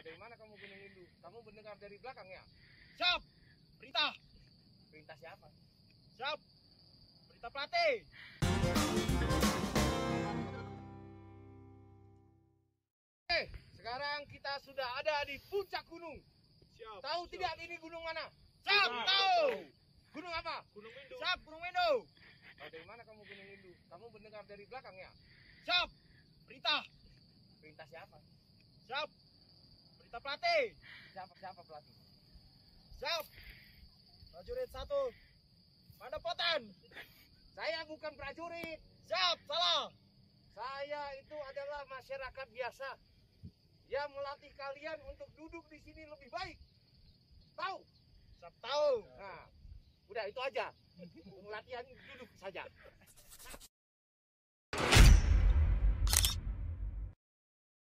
Dari mana kamu Gunung Rindu? Kamu mendengar dari belakang ya? Siap. Perintah. Perintah siapa? Siap. Perintah pelatih. Eh, sekarang kita sudah ada di puncak gunung. Siap. Tahu tidak ini gunung mana? Siap. Siap. Tahu. Gunung apa? Gunung Windu. Siap. Gunung Windu. Oh, dari mana kamu Gunung Rindu? Kamu mendengar dari belakang ya? Siap. Perintah. Perintah siapa? Siap. Perintah pelatih. Siapa siapa pelatih? Siap. Prajurit satu. Padepotan. Saya bukan prajurit. Siap. Salah. Saya itu adalah masyarakat biasa yang melatih kalian untuk duduk di sini lebih baik. Tahu? Siap tahu. Nah, udah itu aja. Latihan duduk saja.